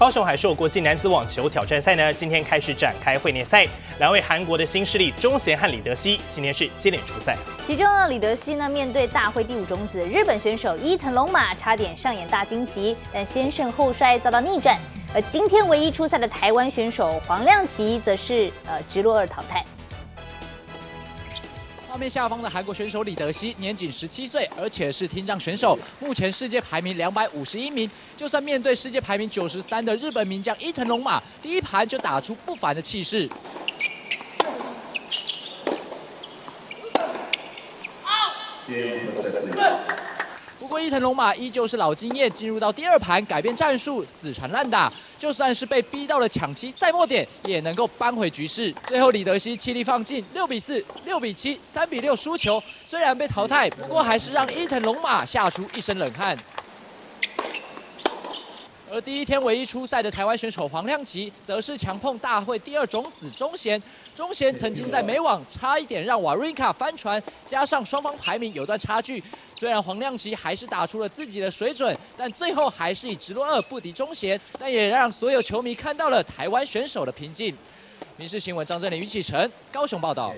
高雄海兽国际男子网球挑战赛呢，今天开始展开会内赛，两位韩国的新势力钟贤和李德熙今天是接连出赛。其中呢，李德熙呢面对大会第五种子日本选手伊藤龙马，差点上演大惊奇，但先胜后衰遭到逆转。而今天唯一出赛的台湾选手黄亮琪，则是呃直落二淘汰。画面下方的韩国选手李德熙年仅十七岁，而且是听障选手，目前世界排名两百五十一名。就算面对世界排名九十三的日本名将伊藤龙马，第一盘就打出不凡的气势。伊藤龙马依旧是老经验，进入到第二盘改变战术，死缠烂打。就算是被逼到了抢七赛末点，也能够扳回局势。最后李德熙气力放尽，六比四、六比七、三比六输球。虽然被淘汰，不过还是让伊藤龙马吓出一身冷汗。而第一天唯一出赛的台湾选手黄亮吉，则是强碰大会第二种子钟贤。钟贤曾经在美网差一点让瓦瑞卡翻船，加上双方排名有段差距，虽然黄亮吉还是打出了自己的水准，但最后还是以直落二不敌钟贤，但也让所有球迷看到了台湾选手的平静。民事新闻张振林、于启成，高雄报道。